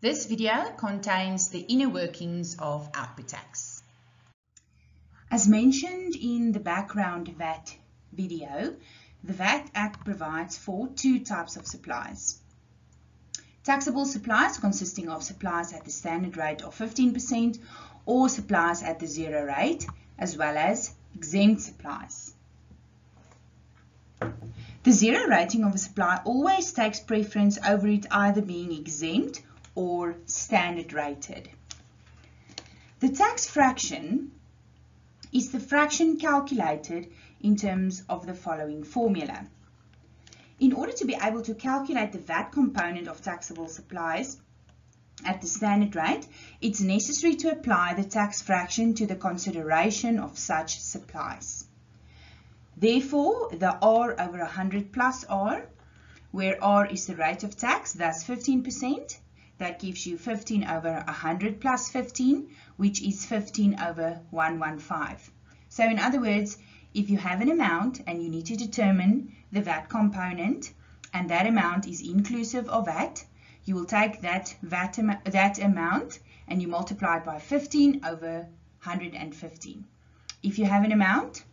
This video contains the inner workings of output tax. As mentioned in the background VAT video, the VAT Act provides for two types of supplies. Taxable supplies consisting of supplies at the standard rate of 15% or supplies at the zero rate, as well as exempt supplies. The zero rating of a supply always takes preference over it either being exempt or standard rated. The tax fraction is the fraction calculated in terms of the following formula. In order to be able to calculate the VAT component of taxable supplies at the standard rate, it's necessary to apply the tax fraction to the consideration of such supplies. Therefore, the R over 100 plus R, where R is the rate of tax, that's 15%, that gives you 15 over 100 plus 15, which is 15 over 115. So in other words, if you have an amount and you need to determine the VAT component, and that amount is inclusive of VAT, you will take that VAT am that amount and you multiply it by 15 over 115. If you have an amount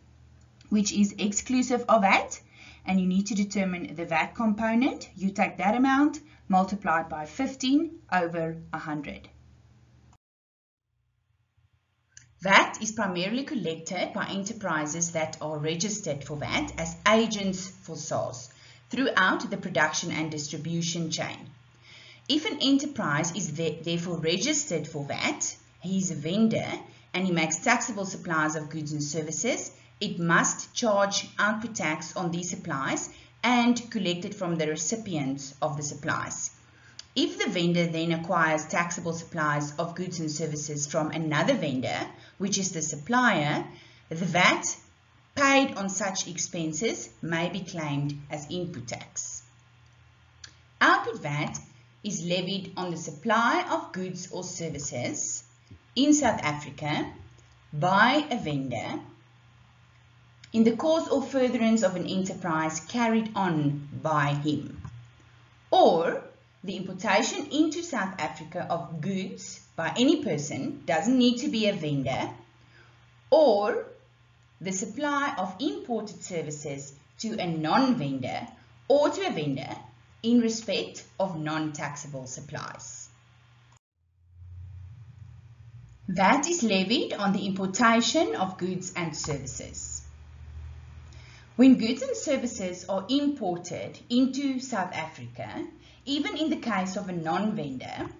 which is exclusive of VAT and you need to determine the VAT component, you take that amount multiplied by 15 over 100. VAT is primarily collected by enterprises that are registered for VAT as agents for SARS throughout the production and distribution chain. If an enterprise is therefore registered for VAT, he is a vendor and he makes taxable supplies of goods and services, it must charge output tax on these supplies and collect it from the recipients of the supplies. If the vendor then acquires taxable supplies of goods and services from another vendor, which is the supplier, the VAT paid on such expenses may be claimed as input tax. Output VAT is levied on the supply of goods or services in South Africa by a vendor in the course or furtherance of an enterprise carried on by him or the importation into South Africa of goods by any person doesn't need to be a vendor or the supply of imported services to a non-vendor or to a vendor in respect of non-taxable supplies. VAT is levied on the importation of goods and services. When goods and services are imported into South Africa, even in the case of a non-vendor,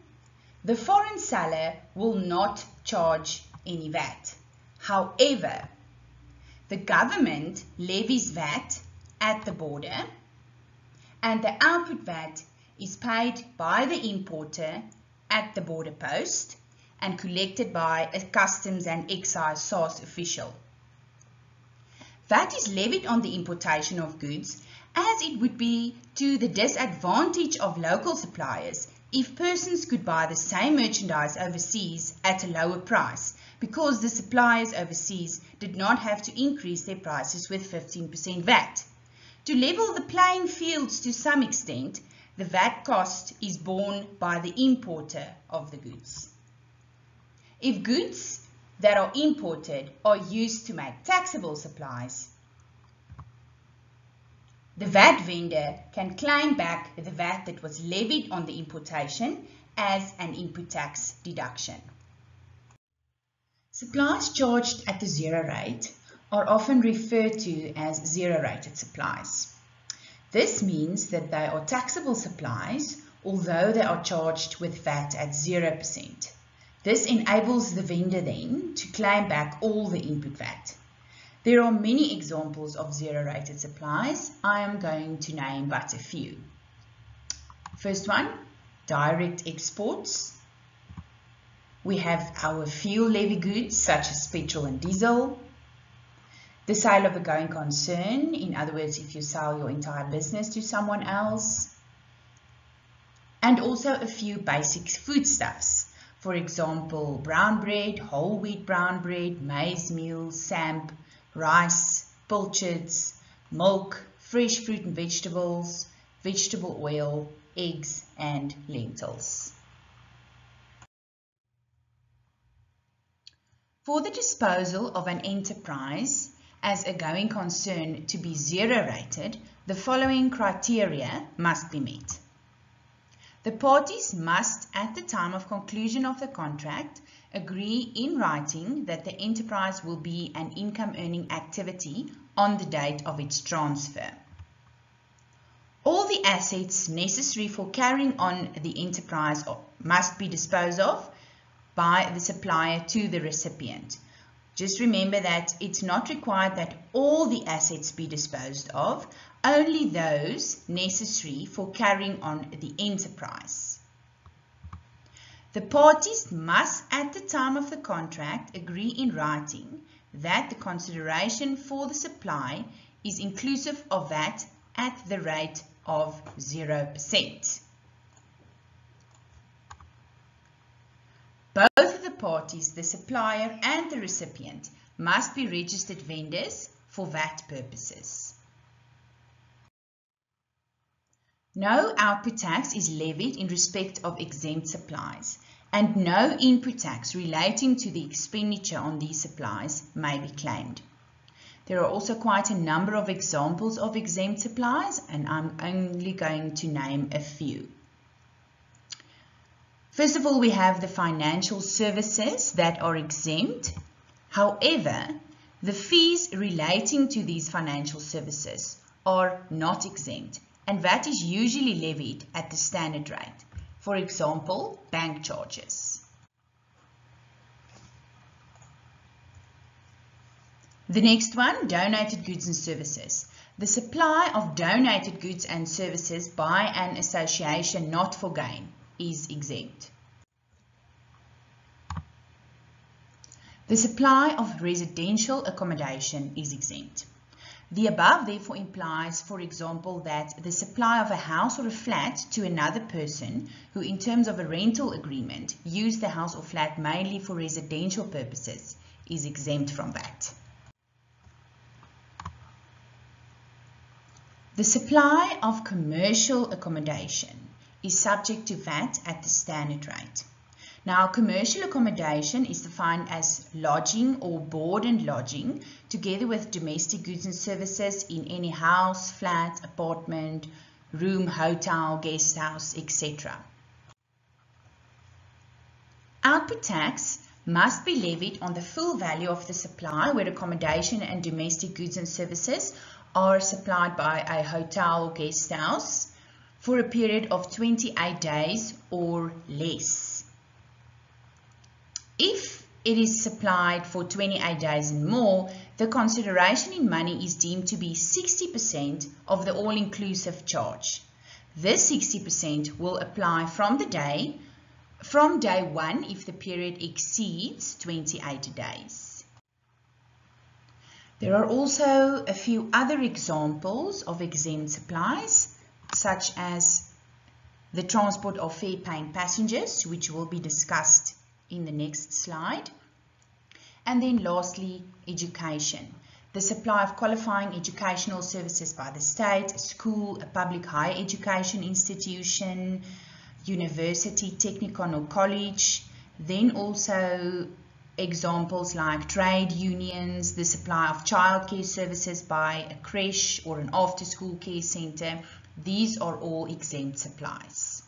the foreign seller will not charge any VAT. However, the government levies VAT at the border and the output VAT is paid by the importer at the border post and collected by a customs and excise SARS official. VAT is levied on the importation of goods as it would be to the disadvantage of local suppliers if persons could buy the same merchandise overseas at a lower price because the suppliers overseas did not have to increase their prices with 15% VAT. To level the playing fields to some extent, the VAT cost is borne by the importer of the goods. If goods that are imported are used to make taxable supplies, the VAT vendor can claim back the VAT that was levied on the importation as an input tax deduction. Supplies charged at the zero rate are often referred to as zero-rated supplies. This means that they are taxable supplies although they are charged with VAT at 0%. This enables the vendor then to claim back all the input VAT. There are many examples of zero-rated supplies. I am going to name but a few. First one, direct exports. We have our fuel levy goods such as petrol and diesel. The sale of a going concern, in other words, if you sell your entire business to someone else. And also a few basic foodstuffs for example, brown bread, whole wheat brown bread, maize meal, samp, rice, pilchards, milk, fresh fruit and vegetables, vegetable oil, eggs and lentils. For the disposal of an enterprise as a going concern to be zero rated, the following criteria must be met. The parties must, at the time of conclusion of the contract, agree in writing that the enterprise will be an income earning activity on the date of its transfer. All the assets necessary for carrying on the enterprise must be disposed of by the supplier to the recipient. Just remember VAT it's not required that all the assets be disposed of, only those necessary for carrying on the enterprise. The parties must at the time of the contract agree in writing that the consideration for the supply is inclusive of that at the rate of 0%. Both of the parties, the supplier and the recipient, must be registered vendors for VAT purposes. No output tax is levied in respect of exempt supplies, and no input tax relating to the expenditure on these supplies may be claimed. There are also quite a number of examples of exempt supplies, and I'm only going to name a few. First of all, we have the financial services that are exempt. However, the fees relating to these financial services are not exempt and VAT is usually levied at the standard rate. For example, bank charges. The next one, donated goods and services. The supply of donated goods and services by an association not for gain is exempt. The supply of residential accommodation is exempt. The above therefore implies, for example, VAT the supply of a house or a flat to another person who in terms of a rental agreement use the house or flat mainly for residential purposes is exempt from that. The supply of commercial accommodation is subject to VAT at the standard rate. Now, commercial accommodation is defined as lodging or board and lodging together with domestic goods and services in any house, flat, apartment, room, hotel, guest house, etc. Output tax must be levied on the full value of the supply where accommodation and domestic goods and services are supplied by a hotel or guest house for a period of 28 days or less. If it is supplied for 28 days and more, the consideration in money is deemed to be 60% of the all-inclusive charge. This 60% will apply from the day, from day 1 if the period exceeds 28 days. There are also a few other examples of exempt supplies, such as the transport of fare-paying passengers, which will be discussed in the next slide. And then lastly, education. The supply of qualifying educational services by the state, a school, a public higher education institution, university, technikon or college. Then also examples like trade unions, the supply of childcare services by a creche or an after-school care center. These are all exempt supplies.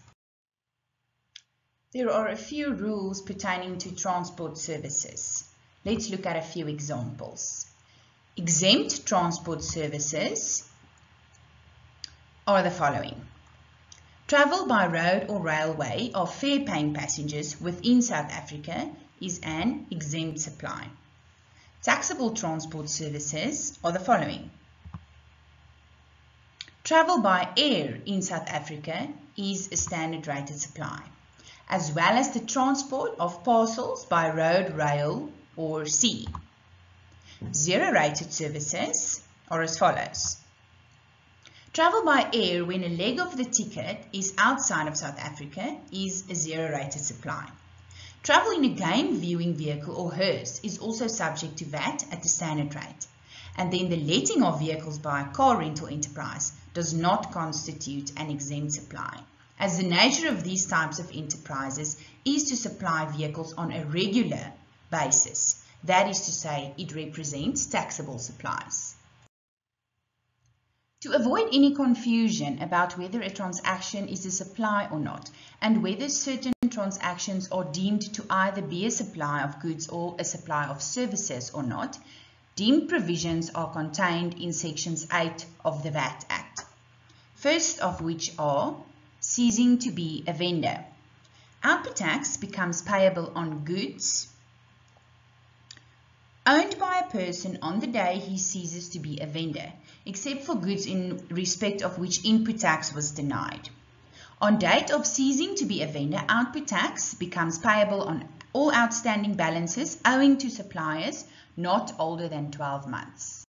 There are a few rules pertaining to transport services. Let's look at a few examples. Exempt transport services are the following. Travel by road or railway of fare-paying passengers within South Africa is an exempt supply. Taxable transport services are the following. Travel by air in South Africa is a standard rated supply as well as the transport of parcels by road, rail or sea. Zero rated services are as follows. Travel by air when a leg of the ticket is outside of South Africa is a zero rated supply. Travel in a game viewing vehicle or hearse is also subject to VAT at the standard rate. And then the letting of vehicles by a car rental enterprise does not constitute an exempt supply as the nature of these types of enterprises is to supply vehicles on a regular basis. That is to say, it represents taxable supplies. To avoid any confusion about whether a transaction is a supply or not, and whether certain transactions are deemed to either be a supply of goods or a supply of services or not, deemed provisions are contained in sections 8 of the VAT Act. First of which are ceasing to be a vendor. Output tax becomes payable on goods owned by a person on the day he ceases to be a vendor except for goods in respect of which input tax was denied. On date of ceasing to be a vendor, output tax becomes payable on all outstanding balances owing to suppliers not older than 12 months.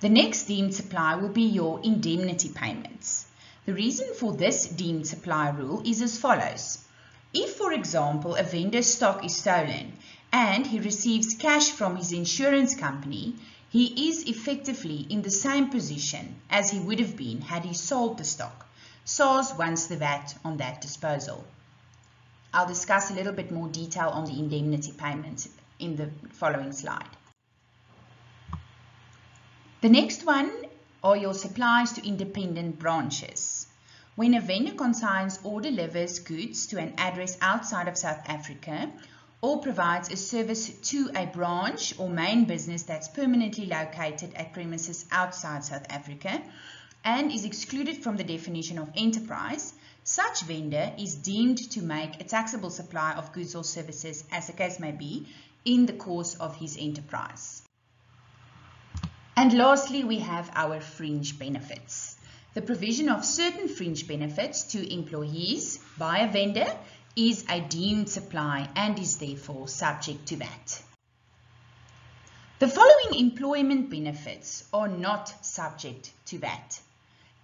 The next deemed supply will be your indemnity payments. The reason for this deemed supply rule is as follows. If, for example, a vendor's stock is stolen and he receives cash from his insurance company, he is effectively in the same position as he would have been had he sold the stock. SARS wants the VAT on that disposal. I'll discuss a little bit more detail on the indemnity payments in the following slide. The next one are your supplies to independent branches. When a vendor consigns or delivers goods to an address outside of South Africa or provides a service to a branch or main business that's permanently located at premises outside South Africa and is excluded from the definition of enterprise, such vendor is deemed to make a taxable supply of goods or services, as the case may be, in the course of his enterprise. And lastly, we have our fringe benefits the provision of certain fringe benefits to employees by a vendor is a deemed supply and is therefore subject to VAT. The following employment benefits are not subject to VAT.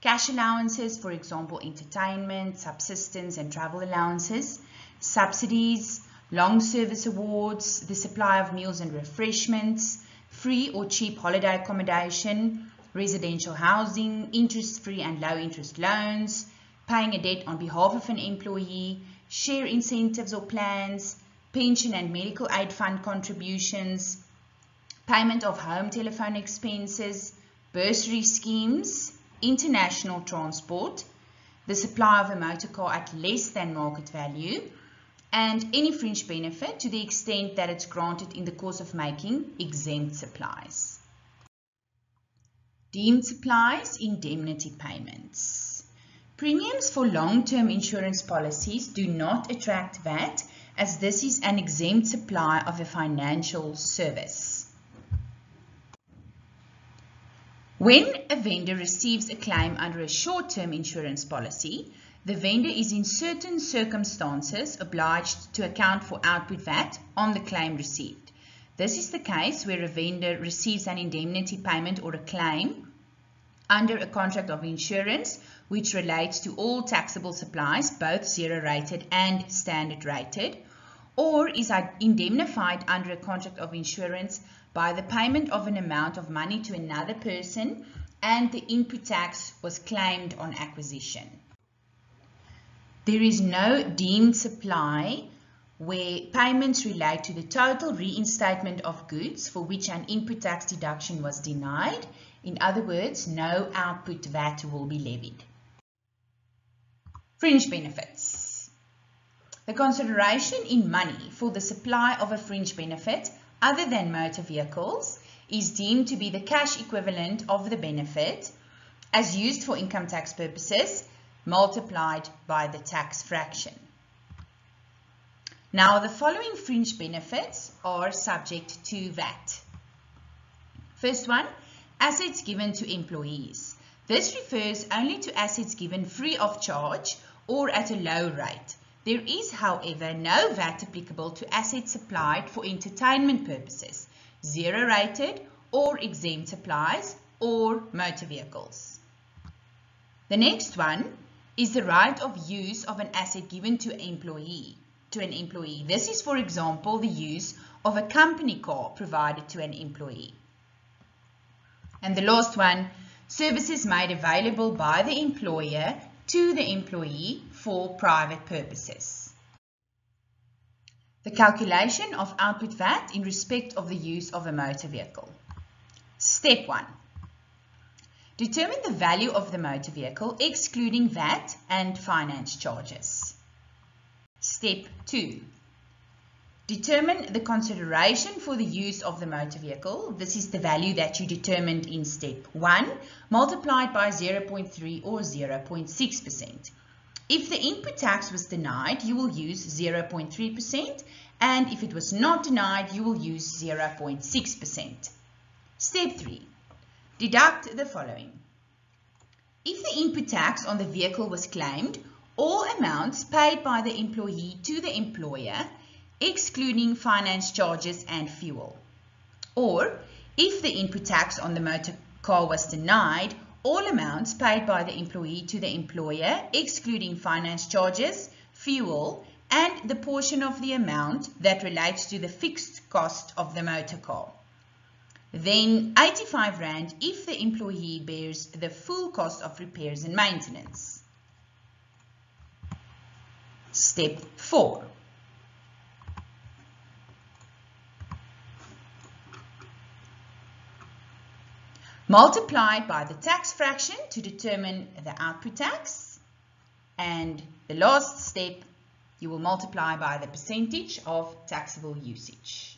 Cash allowances, for example, entertainment, subsistence and travel allowances, subsidies, long service awards, the supply of meals and refreshments, free or cheap holiday accommodation, residential housing, interest-free and low-interest loans, paying a debt on behalf of an employee, share incentives or plans, pension and medical aid fund contributions, payment of home telephone expenses, bursary schemes, international transport, the supply of a motor car at less than market value, and any fringe benefit to the extent that it's granted in the course of making exempt supplies. Deemed supplies, indemnity payments. Premiums for long-term insurance policies do not attract VAT as this is an exempt supply of a financial service. When a vendor receives a claim under a short-term insurance policy, the vendor is in certain circumstances obliged to account for output VAT on the claim received. This is the case where a vendor receives an indemnity payment or a claim under a contract of insurance which relates to all taxable supplies, both zero rated and standard rated, or is indemnified under a contract of insurance by the payment of an amount of money to another person and the input tax was claimed on acquisition. There is no deemed supply where payments relate to the total reinstatement of goods for which an input tax deduction was denied. In other words, no output VAT will be levied. Fringe benefits. The consideration in money for the supply of a fringe benefit other than motor vehicles is deemed to be the cash equivalent of the benefit as used for income tax purposes multiplied by the tax fraction. Now, the following fringe benefits are subject to VAT. First one, assets given to employees. This refers only to assets given free of charge or at a low rate. There is, however, no VAT applicable to assets supplied for entertainment purposes, zero rated or exempt supplies or motor vehicles. The next one is the right of use of an asset given to employee to an employee. This is, for example, the use of a company car provided to an employee. And the last one, services made available by the employer to the employee for private purposes. The calculation of output VAT in respect of the use of a motor vehicle. Step 1. Determine the value of the motor vehicle excluding VAT and finance charges. Step 2. Determine the consideration for the use of the motor vehicle. This is the value that you determined in step 1 multiplied by 0.3 or 0.6%. If the input tax was denied, you will use 0.3% and if it was not denied, you will use 0.6%. Step 3. Deduct the following. If the input tax on the vehicle was claimed, all amounts paid by the employee to the employer, excluding finance charges and fuel. Or, if the input tax on the motor car was denied, all amounts paid by the employee to the employer, excluding finance charges, fuel, and the portion of the amount that relates to the fixed cost of the motor car. Then 85 Rand if the employee bears the full cost of repairs and maintenance. Step 4. Multiply by the tax fraction to determine the output tax. And the last step, you will multiply by the percentage of taxable usage.